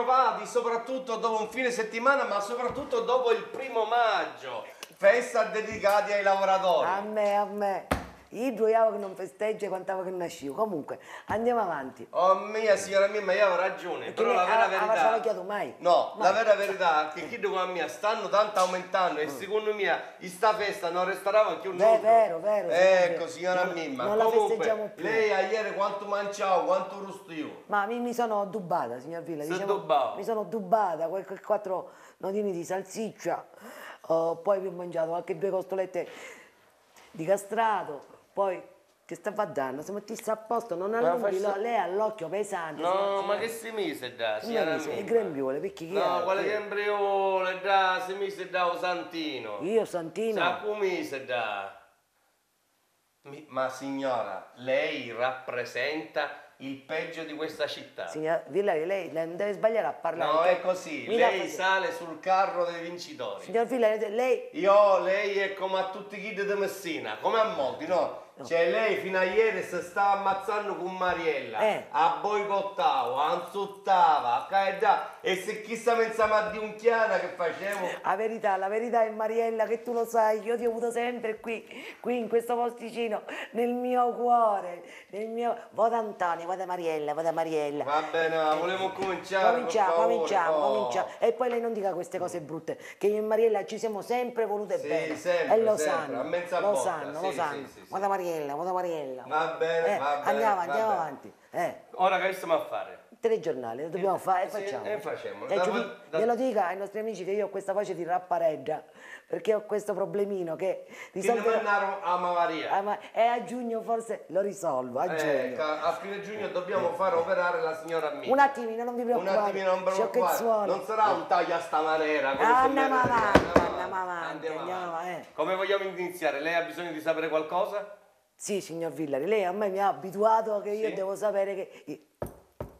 ben trovati, soprattutto dopo un fine settimana, ma soprattutto dopo il primo maggio, festa dedicata ai lavoratori. A me, a me. Io due che non festeggia quant'avo che nascivo. Comunque, andiamo avanti. Oh mia signora mia, ma io avevo ragione, Perché però la vera ah, verità... ce l'ha mai? No, Mai. la vera verità è che chi come mia stanno tanto aumentando e secondo me in sta festa non resterà più Mm. Beh, nulla. vero, vero, Ecco, signor- signora non- Mimma, non la comunque, festeggiamo più. lei a ieri quanto mangiavo, quanto rustio? Ma mi, mi sono dubbata, signor Villa. Diciamo, mi sono dubbata, quel, quel quattro nodini di salsiccia, oh, poi vi ho mangiato qualche due costolette di castrato, poi che stava dando? Se mettesse a posto, non allunghi, faccia- lei ha l'occhio pesante. No, ma che si mise da, dice? Mimma? Il grembiule, perché chi No, è? quale grembiule, da, si mise da o Santino. Io, Santino. Sa si da? Ma signora, lei rappresenta il peggio di questa città. Signor Villari, lei non deve sbagliare a parlare. No, è così, mi lei sale sul carro dei vincitori. Signor Villari, lei... Io, lei è come a tutti i kid di Messina, come a molti, no? Cioè lei fino a ieri si stava ammazzando con Mariella, Eh. a boicottava, a insultava, a carità, e se chissà pensava di un chiana che facevo... La verità, la verità è Mariella che tu lo sai, io ti ho avuto sempre qui, qui in questo posticino, nel mio cuore, nel mio... Vada Antonio, vada Mariella, vada Mariella. Va bene, ma volevo cominciare, Cominciamo, cominciamo, Oh. cominciamo. E poi lei non dica queste cose brutte, che io e Mariella ci siamo sempre volute Sì, bene. sempre, e lo sempre, sanno, a lo sanno, sì, lo sanno. sì, sì. Vada Mariella, vada Mariella. Va bene, Eh, va bene, Andiamo, va andiamo bene. avanti. Eh. Ora che stiamo a fare? telegiornale, lo dobbiamo fare e sì, facciamo. e facciamo. E Da- giudi- da- glielo dica ai nostri amici che io ho questa voce di rappareggia, perché ho questo problemino che risolverò- mandarono a Mavaria. Ah, ma- e a giugno forse lo risolvo, a Ecco, giugno. a fine giugno dobbiamo fare operare la signora Mia. Un attimino, non vi Un preoccupate. attimino, non sciocchezzuole. Non sarà un taglio a sta maniera. come se andiamo avanti, andiamo avanti, andiamo avanti, eh. Come vogliamo iniziare? Lei ha bisogno di sapere qualcosa? Sì, signor Villari, lei a me mi ha abituato che io Sì? devo sapere che...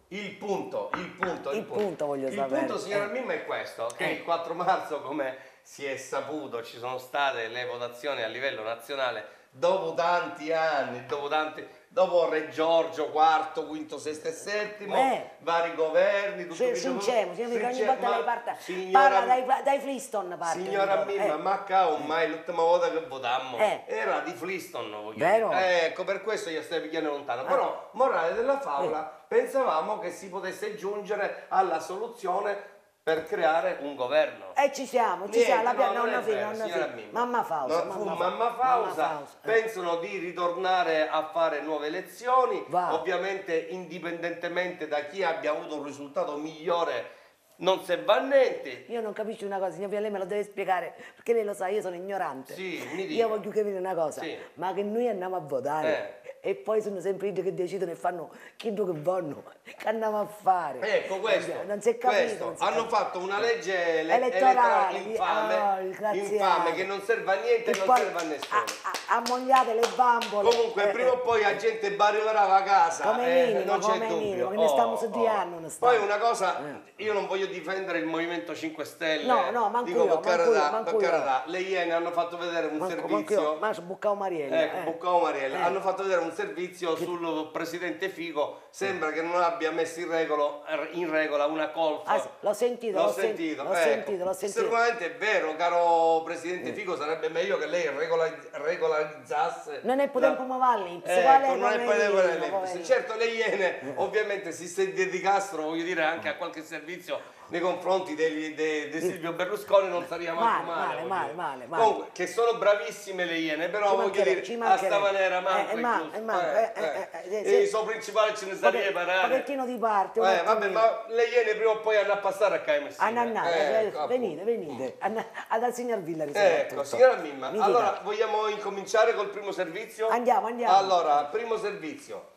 Il punto, il punto, Il punto voglio il sapere. punto, signora Eh. Mimma, è questo, che Eh. il 4 marzo, come si è saputo, ci sono state le votazioni a livello nazionale dopo tanti anni, dopo tanti... Dopo Re Giorgio, quarto, quinto, sesto e settimo, Eh. vari governi, tutto questo- sincero, signor Villari, ogni volta lei parla, signora- parla dai, dai Flintstone parte. Signora Mimma, eh. ma cavolo, mai l'ultima volta che votammo Eh. era di Flintstone, voglio Vero? Eh, ecco, per questo io stai pigliando lontano. Però, morale della favola, pensavamo che si potesse giungere alla soluzione per creare un governo. E ci siamo, ci Niente, siamo, la no, nonna vero, nonna. Mimma. Mamma Fausa, No, fu mamma mamma Fausa, Fausa, eh. pensano di ritornare a fare nuove elezioni, Va. ovviamente indipendentemente da chi abbia avuto un risultato migliore non se va niente. Io non capisco una cosa, signor Villa, lei me lo deve spiegare, perché lei lo sa, io sono ignorante. Sì, mi dica. Io voglio capire una cosa, Sì. ma che noi andiamo a votare e poi sono sempre io che decidono e fanno chi che vogliono, che andiamo a fare. Ecco questo, Non si è capito. questo. hanno capito. fatto una legge ele- Elettorale, elettorale di- infame, oh, infame che non serve a niente e non serve a nessuno. ammogliate le bambole. Comunque, Eh, prima o poi la gente barriverava a casa, Come eh, minimo, non c'è come dubbio. minimo, che ne stiamo su anni, non stiamo. Poi una cosa, io non voglio difendere il Movimento 5 Stelle, No, no, manco dico io, per manco carità, manco per carità. le Iene hanno fatto vedere un Manco, manco servizio... io, ma buccavo Mariella. Ecco, eh. Boccao Mariella, Eh. hanno fatto vedere un servizio sul presidente Figo, sembra che non abbia messo in regola, in regola una colfa. Ah, l'ho sentito, l'ho l'ho sen- sentito, l'ho ecco. sentito, l'ho sentito. Sicuramente è vero, caro presidente Figo, sarebbe meglio che lei regola- regolarizzasse. Non è la- potuto muovarli, Ecco, non è poverino. Certo, le Iene, ovviamente, si si dedicassero, voglio dire, anche a qualche servizio nei confronti di Silvio Berlusconi non sarebbe Male, male. male, male, male. Comunque, che sono bravissime le Iene, però voglio dire, a mancherebbe. sta maniera manco Eh, è ma- giusto. eh, ma- Eh, eh, eh, eh. eh, E sì. i suoi principali ce ne sarebbe Un parare. pochettino di parte, un Eh, vabbè, ma le Iene prima o poi hanno a passare a Caio Messina. Annannate, Eh, venite, venite, Anna- ad al signor Villari Ecco, signora Mimma, allora vogliamo incominciare col primo servizio? Andiamo, andiamo. Allora, primo servizio.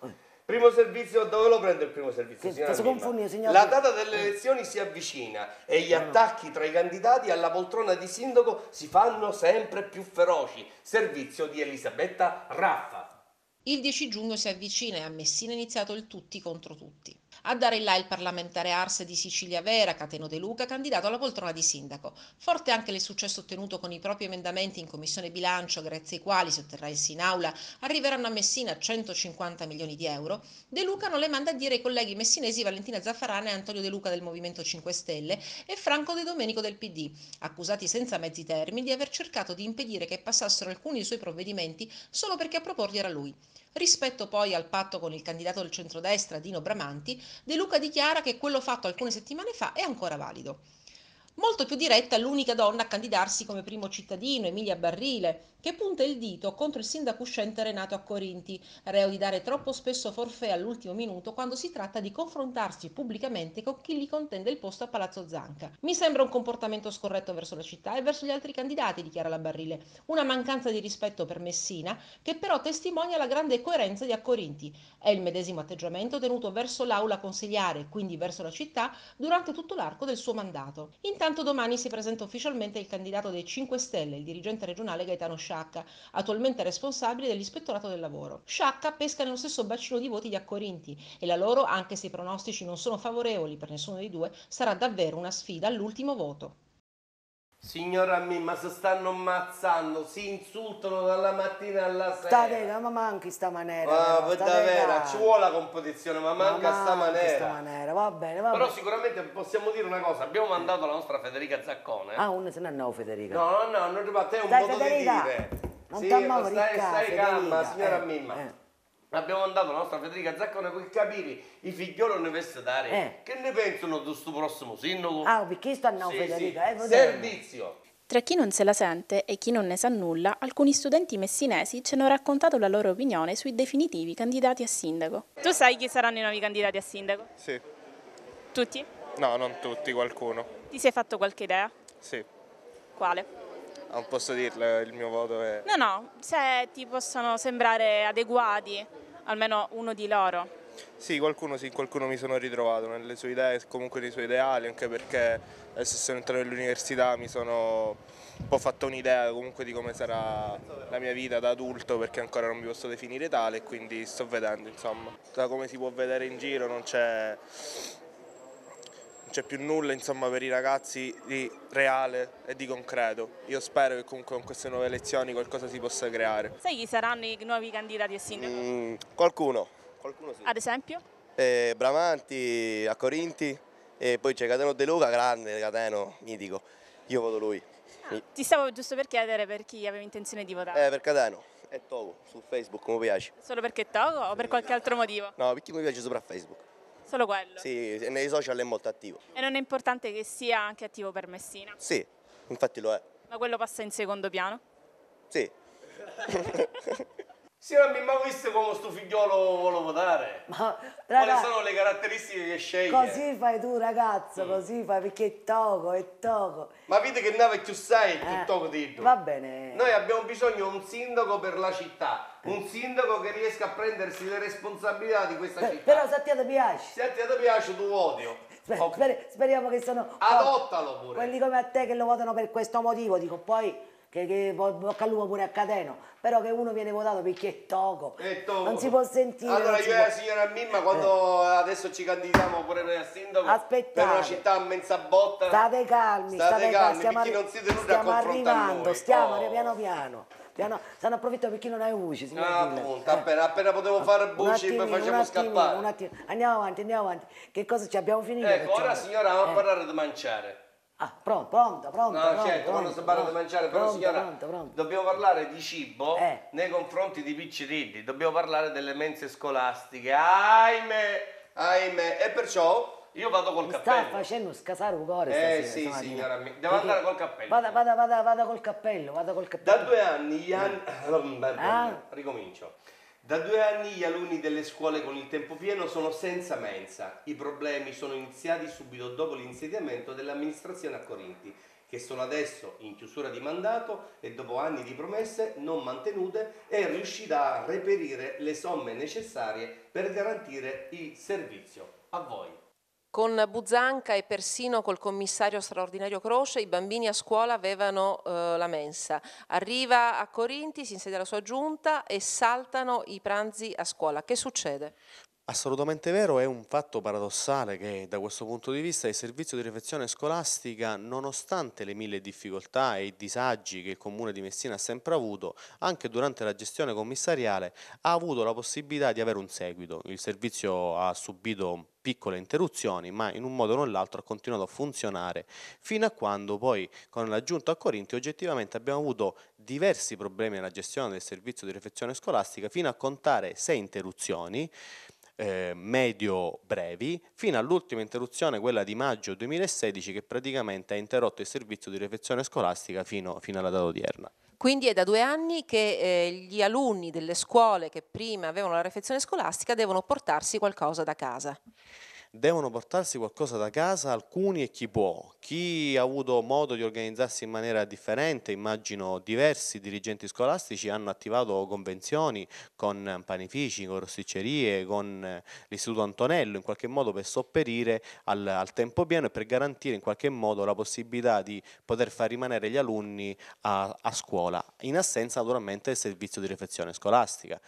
Primo servizio, dove lo prende il primo servizio? Che- signora confondi, signor La data delle elezioni si avvicina e gli attacchi tra i candidati alla poltrona di sindaco si fanno sempre più feroci. Servizio di Elisabetta Raffa. Il 10 giugno si avvicina e a Messina è iniziato il tutti contro tutti. A dare il là il parlamentare Arse di Sicilia Vera, Cateno De Luca, candidato alla poltrona di sindaco. Forte anche il successo ottenuto con i propri emendamenti in commissione bilancio, grazie ai quali, se otterrà sì in aula, arriveranno a Messina 150 milioni di euro, De Luca non le manda a dire ai colleghi messinesi Valentina Zaffarana e Antonio De Luca del Movimento 5 Stelle e Franco De Domenico del PD, accusati senza mezzi termini di aver cercato di impedire che passassero alcuni dei suoi provvedimenti solo perché a proporli era lui. Rispetto poi al patto con il candidato del centrodestra Dino Bramanti, De Luca dichiara che quello fatto alcune settimane fa è ancora valido. Molto più diretta l'unica donna a candidarsi come primo cittadino, Emilia Barrile, che punta il dito contro il sindaco uscente Renato Accorinti, reo di dare troppo spesso forfè all'ultimo minuto quando si tratta di confrontarsi pubblicamente con chi gli contende il posto a Palazzo Zanca. Mi sembra un comportamento scorretto verso la città e verso gli altri candidati, dichiara la Barrile, una mancanza di rispetto per Messina che però testimonia la grande coerenza di Accorinti. È il medesimo atteggiamento tenuto verso l'aula consigliare, quindi verso la città, durante tutto l'arco del suo mandato. Intanto domani si presenta ufficialmente il candidato dei 5 Stelle, il dirigente regionale Gaetano Sciacca, attualmente responsabile dell'Ispettorato del Lavoro. Sciacca pesca nello stesso bacino di voti di Accorinti e la loro, anche se i pronostici non sono favorevoli per nessuno dei due, sarà davvero una sfida all'ultimo voto. Signora Mimma, si stanno ammazzando, si insultano dalla mattina alla sera. Sta vera, ma manchi sta maniera. Però, sta davvero, ci vuole la competizione, ma manca ma sta maniera. sta maniera, va bene, va Però bene. sicuramente possiamo dire una cosa, abbiamo mandato la nostra Federica Zaccone. Ah, uno se ne andava Federica. No, no, no, non a te un Dai, modo Federica, di dire. non sì, stai, stai calma, signora eh, Mimma. eh. Abbiamo mandato la nostra Federica Zaccone per capire i figlioli universitari. Eh. Che ne pensano di questo prossimo sindaco? Ah, perché sto andando Sì, Federica? sì. Eh. Servizio. Tra chi non se la sente e chi non ne sa nulla, alcuni studenti messinesi ci hanno raccontato la loro opinione sui definitivi candidati a sindaco. Tu sai chi saranno i nuovi candidati a sindaco? Sì, Tutti? no, non tutti, qualcuno. Ti sei fatto qualche idea? Sì, Quale? non posso dirle, il mio voto è... No, no, se ti possono sembrare adeguati, almeno uno di loro. Sì, qualcuno sì, qualcuno mi sono ritrovato nelle sue idee, comunque nei suoi ideali, anche perché adesso sono entrato nell'università mi sono un po' fatto un'idea comunque di come sarà la mia vita da adulto perché ancora non mi posso definire tale quindi sto vedendo insomma. Da come si può vedere in giro non c'è c'è più nulla insomma per i ragazzi di reale e di concreto. Io spero che comunque con queste nuove elezioni qualcosa si possa creare. Sai chi saranno i nuovi candidati a sindaco? Mm, qualcuno, qualcuno sì. Ad esempio? Eh, Bramanti a Corinti e poi c'è Cateno De Luca, grande Cateno, mitico. Io voto lui. Mi- Ti stavo giusto per chiedere per chi aveva intenzione di votare. Eh, per Cateno e Togo su Facebook mi piace. Solo perché Togo o per qualche altro motivo? No, perché mi piace sopra Facebook. Solo quello? Sì, nei social è molto attivo. E non è importante che sia anche attivo per Messina, Sì, infatti lo è. ma quello passa in secondo piano? Sì, Signora ho visto come sto figliolo vuole votare? Ma, Quali raga, sono le caratteristiche che sceglie? così fai tu Mm. ragazzo, così fai perché è toco, è toco. Ma vedi che nave più sai, più Eh, tocco di Va bene. Noi abbiamo bisogno di un sindaco per la città, un sindaco che riesca a prendersi le responsabilità di questa Per- città. però se a te ti piace, Se a te ti piace tu odio. sper- Ok. sper- speriamo che sono Adottalo pure. quelli come a te che lo votano per questo motivo, dico poi che, che bocca al lupo pure a Cateno, però che uno viene votato perché è toco, E tu- non si può sentire. Allora io e può- la signora Mimma quando adesso ci candidiamo pure noi a sindaco Aspettate. per una città a mezza botta. State calmi, State state calmi, stiamo, perché non siete venuti a stiamo confrontare arrivando, noi. stiamo Oh. piano piano. piano stanno approfittando per chi non ha voce, signor Ah, appunto, Eh. appena, appena potevo fare Un bucci poi attimino, facciamo un scappare. un attimo. Andiamo avanti, andiamo avanti. Che cosa ci abbiamo finito? Ecco, ora signora andiamo a Eh. parlare di mangiare. Ah, pronto, pronto, pronto. No, pronto, certo, quando si parla di mangiare, però pronto, signora, Pronto, pronto. dobbiamo parlare di cibo Eh. nei confronti di piccirilli, dobbiamo parlare delle mense scolastiche. Ahimè, ahimè, e perciò io vado col Mi sta cappello. facendo scasare un cuore Eh, stasera, sì, signora mia. Devo Perché- andare col cappello. Vada, vada, vada, vada col cappello, vada col Da cappello. due anni gli anni... Ah. Ricomincio. Da due anni gli alunni delle scuole con il tempo pieno sono senza mensa. I problemi sono iniziati subito dopo l'insediamento dell'amministrazione a Corinti, che sono adesso in chiusura di mandato e dopo anni di promesse non mantenute è riuscita a reperire le somme necessarie per garantire il servizio. A voi. Con Buzzanca e persino col commissario straordinario Croce i bambini a scuola avevano eh, la mensa. Arriva a Corinti, si insedia la sua giunta e saltano i pranzi a scuola. Che succede? Assolutamente vero, è un fatto paradossale che da questo punto di vista il servizio di riflessione scolastica, nonostante le mille difficoltà e i disagi che il comune di Messina ha sempre avuto, anche durante la gestione commissariale ha avuto la possibilità di avere un seguito. Il servizio ha subito piccole interruzioni, ma in un modo o nell'altro ha continuato a funzionare fino a quando poi con la giunta a Corinti oggettivamente abbiamo avuto diversi problemi nella gestione del servizio di riflessione scolastica fino a contare sei interruzioni eh, medio-brevi, fino all'ultima interruzione, quella di maggio 2016, che praticamente ha interrotto il servizio di refezione scolastica fino, fino alla data odierna. Quindi è da due anni che eh, gli alunni delle scuole che prima avevano la refezione scolastica devono portarsi qualcosa da casa devono portarsi qualcosa da casa alcuni e chi può. Chi ha avuto modo di organizzarsi in maniera differente, immagino diversi dirigenti scolastici hanno attivato convenzioni con panifici, con rosticcerie, con eh, l'Istituto Antonello, in qualche modo per sopperire al, al tempo pieno e per garantire in qualche modo la possibilità di poter far rimanere gli alunni a, a scuola, in assenza naturalmente del servizio di riflessione scolastica.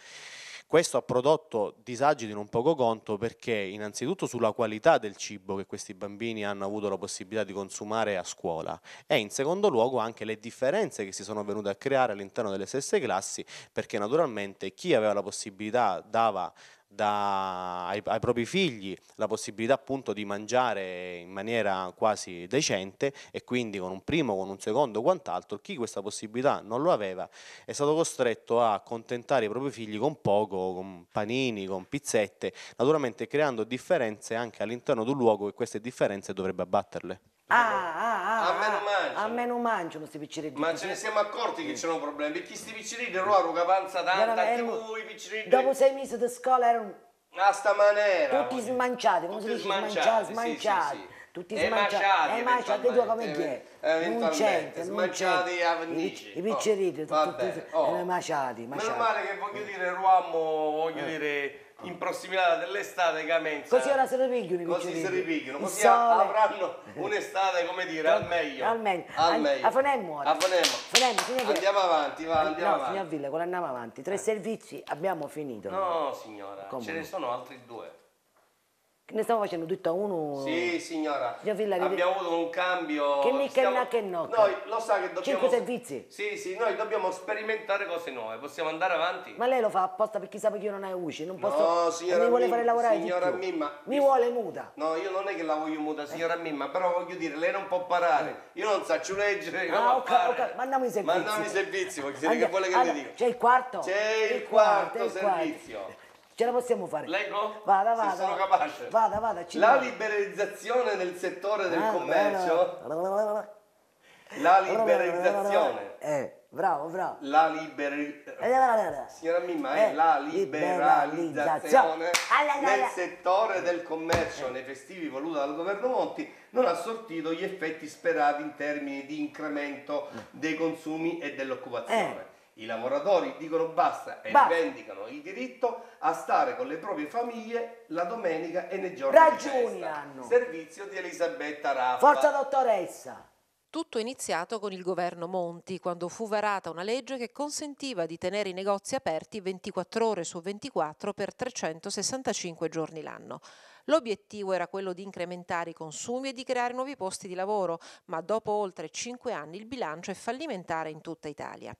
Questo ha prodotto disagi di non poco conto perché innanzitutto sulla qualità del cibo che questi bambini hanno avuto la possibilità di consumare a scuola e in secondo luogo anche le differenze che si sono venute a creare all'interno delle stesse classi perché naturalmente chi aveva la possibilità dava da, ai, ai, propri figli la possibilità appunto di mangiare in maniera quasi decente e quindi con un primo, con un secondo, quant'altro, chi questa possibilità non lo aveva è stato costretto a accontentare i propri figli con poco, con panini, con pizzette, naturalmente creando differenze anche all'interno di un luogo che queste differenze dovrebbe abbatterle. Ah, ah, ah, a me non mangiano. A me non mangiano questi piccirilli. Ma ce ne siamo accorti che c'erano problemi. Perché questi piccirilli erano una panza tanta, tipo i piccirilli. Dopo sei mesi di scuola erano... A sta maniera. Tutti smanciati, come si dice? Smanciati, smanciati. Sì, sì, sì. Tutti smanciati. E manciati, tu come chi è? Non c'è, smanciati a vernici. I piccirilli, tutti oh. maciati. Meno male che voglio dire, eravamo, voglio eh. dire in prossimità dell'estate che mensa così ora si ripigliano i così si ripigliano così sole. avranno un'estate come dire al meglio. al meglio. Al meglio. a Fonemmo ora. A Fonemmo andiamo avanti va andiamo no, avanti. signor Villa quando andiamo avanti. Tre eh. servizi abbiamo finito. No signora come? ce ne sono altri due ne stiamo facendo tutto a uno? Sì, signora. Abbiamo avuto un cambio. Che nicchia stiamo... che no. Noi lo sa che dobbiamo. Cinque servizi? Sì, sì, noi dobbiamo sperimentare cose nuove. Possiamo andare avanti? Ma lei lo fa apposta perché sa che io non hai usci. Non posso. No, signora. Mi vuole fare lavorare signora Mimma. Mi vuole muta. No, io non è che la voglio muta, signora eh. Mimma, però voglio dire, lei non può parare. Io non so leggere. Ah, ok, ok. Mandiamo i servizi. Mandiamo i servizi, perché che vuole che le dica? C'è il quarto? C'è il, quarto, quarto servizio. Ce la possiamo fare. Leggo? Vada, vada. Se sono capace. Vada, vada. La liberalizzazione nel settore del ah, commercio. La liberalizzazione. Eh, bravo, bravo. La liberalizzazione. Signora Mimma, è eh, la liberalizzazione nel settore del commercio nei festivi voluta dal governo Monti non ha sortito gli effetti sperati in termini di incremento dei consumi e dell'occupazione. I lavoratori dicono basta e basta. rivendicano il diritto a stare con le proprie famiglie la domenica e nei giorni Ragioni di festa. hanno. Servizio di Elisabetta Raffa. Forza dottoressa. Tutto è iniziato con il governo Monti, quando fu varata una legge che consentiva di tenere i negozi aperti 24 ore su 24 per 365 giorni l'anno. L'obiettivo era quello di incrementare i consumi e di creare nuovi posti di lavoro, ma dopo oltre 5 anni il bilancio è fallimentare in tutta Italia.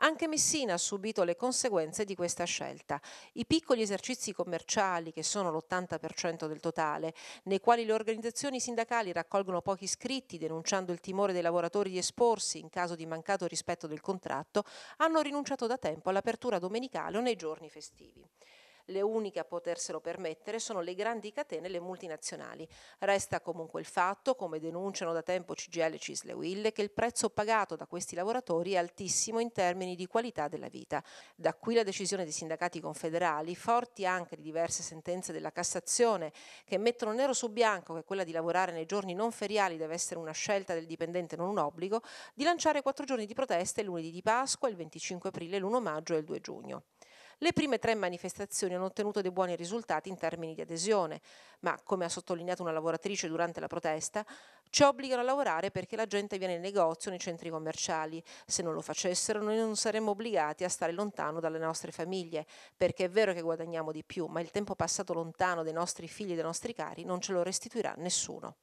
Anche Messina ha subito le conseguenze di questa scelta. I piccoli esercizi commerciali, che sono l'80% del totale, nei quali le organizzazioni sindacali raccolgono pochi iscritti denunciando il timore dei lavoratori di esporsi in caso di mancato rispetto del contratto, hanno rinunciato da tempo all'apertura domenicale o nei giorni festivi. Le uniche a poterselo permettere sono le grandi catene e le multinazionali. Resta comunque il fatto, come denunciano da tempo CGL e Cisle Will, che il prezzo pagato da questi lavoratori è altissimo in termini di qualità della vita. Da qui la decisione dei sindacati confederali, forti anche di diverse sentenze della Cassazione, che mettono nero su bianco che quella di lavorare nei giorni non feriali deve essere una scelta del dipendente, non un obbligo, di lanciare quattro giorni di proteste lunedì di Pasqua, il 25 aprile, l'1 maggio e il 2 giugno. Le prime tre manifestazioni hanno ottenuto dei buoni risultati in termini di adesione, ma come ha sottolineato una lavoratrice durante la protesta, ci obbligano a lavorare perché la gente viene in negozio nei centri commerciali. Se non lo facessero noi non saremmo obbligati a stare lontano dalle nostre famiglie, perché è vero che guadagniamo di più, ma il tempo passato lontano dai nostri figli e dai nostri cari non ce lo restituirà nessuno.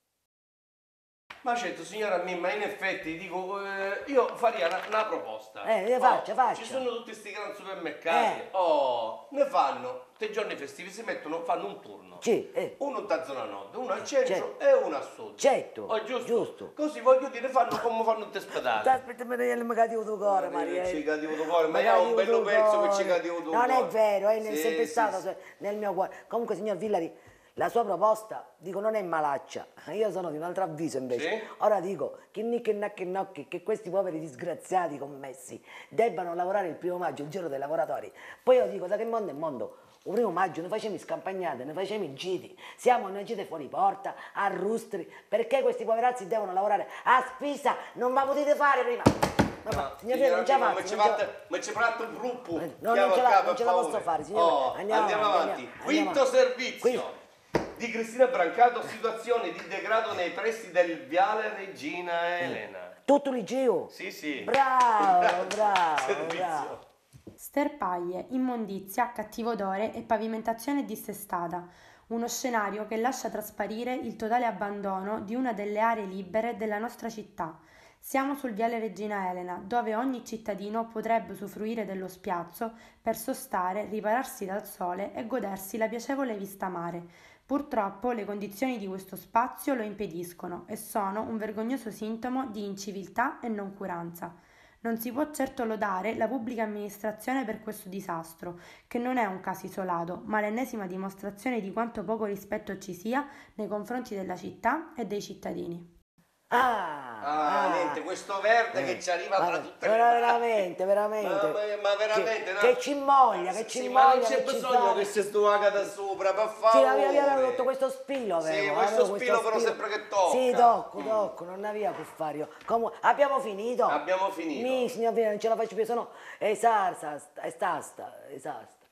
Ma certo, signora Mimma, in effetti dico, eh, io farei una, una proposta. Eh, le faccia, Oh, faccia. Ci sono tutti questi grandi supermercati. Eh. Oh, ne fanno, te giorni festivi si mettono, fanno un turno. Sì, eh. Uno in zona nord, uno al centro Certo. e uno a sud. Certo, Oh, giusto? giusto. Così voglio dire, fanno come fanno tutti ospedali. Aspetta, mi viene il cattivo tuo cuore, Maria. Ci cadivo tuo cuore, ma Mi è un bello pezzo che cuore. ci cadivo tuo Non è cuore. vero, è nel- Sì, sempre sì, stato sì. nel mio cuore. Comunque, signor Villari, la sua proposta, dico, non è malaccia. Io sono di un altro avviso invece. Sì? Ora dico, che nicchi e e nocchi, che questi poveri disgraziati commessi debbano lavorare il primo maggio, il giorno dei lavoratori. Poi io dico, da che mondo è mondo? Un primo maggio ne facciamo scampagnate, ne facciamo i giti, siamo noi gite fuori porta, a rustri, perché questi poverazzi devono lavorare a spisa? Non la potete fare prima. Ma No, va, signor Villari, non Mimma, faccio, ma ci non ma fatto un gruppo. No, non ce la- non ce la posso fare, signore. Oh, Andiamo andiamo, avanti, avanti. andiamo- Quinto andiamo- servizio. Di Cristina Brancato, situazione di degrado nei pressi del viale Regina Elena. Tutto liceo? Sì, sì. Bravo, bravo, Servizio. bravo. Sterpaglie, immondizia, cattivo odore e pavimentazione dissestata. Uno scenario che lascia trasparire il totale abbandono di una delle aree libere della nostra città. Siamo sul viale Regina Elena, dove ogni cittadino potrebbe usufruire dello spiazzo per sostare, ripararsi dal sole e godersi la piacevole vista mare. Purtroppo le condizioni di questo spazio lo impediscono e sono un vergognoso sintomo di inciviltà e noncuranza. Non si può certo lodare la pubblica amministrazione per questo disastro, che non è un caso isolato, ma l'ennesima dimostrazione di quanto poco rispetto ci sia nei confronti della città e dei cittadini. Ah, Ah, niente, questo verde Eh, che ci arriva tra vabbè, tutte vera- le veramente, veramente. Ma, ma- veramente, che, no? che ci moglia, che ci Sì, ma non c'è bisogno che si stuaga da sopra, per Sì, favore. la via via tutto questo spilo, Sì, avevo, questo avevo spilo però sempre che tocca. Sì, tocco, tocco, non aveva che fare io. Comunque, abbiamo finito? Abbiamo finito. Mi, signor Villa, non ce la faccio più, sono esausta. È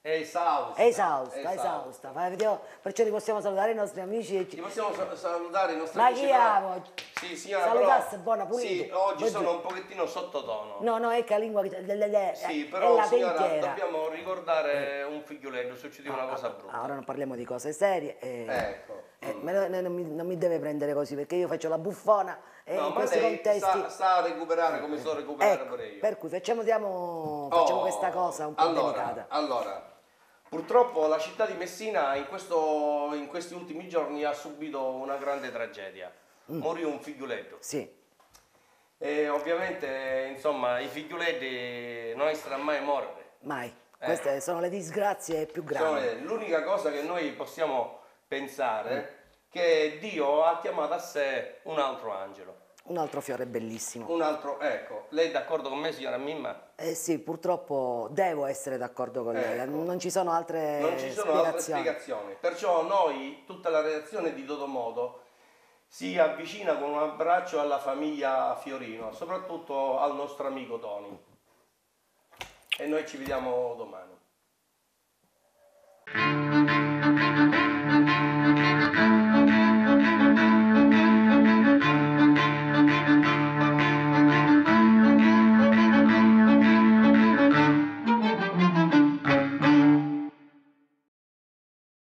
esausta. Esausta, esausta. Vediamo- Perciò li possiamo salutare i nostri amici e ci... possiamo sa- salutare i nostri Ma amici? chi però- amo? Sì, signora, Salutasse, però... buona, pulito. Sì, oggi Poi sono un pochettino sottotono. No, no, è che la lingua... Sì, è però la signora, penchiera. dobbiamo ricordare un figlioletto, succede una cosa brutta. Ah, Ora non parliamo di cose serie. eh, Ecco. eh, ne- non, mi, non mi deve prendere così perché io faccio la buffona e No, in ma questi contesti... sa, sa recuperare come so recuperare Ecco, pure io. per cui facciamo, diamo, facciamo Oh, questa cosa un po' allora, delicata. Allora, purtroppo la città di Messina in, questo- in questi ultimi giorni ha subito una grande tragedia. Mm. Morì un figlioletto. Sì, E ovviamente, insomma, i figlioletti non starà mai morire. mai. Queste sono le disgrazie più grandi. L'unica cosa che noi possiamo Mm. pensare che Dio ha chiamato a sé un altro angelo. Un altro fiore bellissimo. Un altro, ecco, lei è d'accordo con me signora Mimma? Eh sì, purtroppo devo essere d'accordo con lei, Ecco. non ci sono altre Non ci sono altre spiegazioni. spiegazioni. Perciò noi, tutta la redazione di Dodomodo, si avvicina con un abbraccio alla famiglia Fiorino, soprattutto al nostro amico Tony. E noi ci vediamo domani.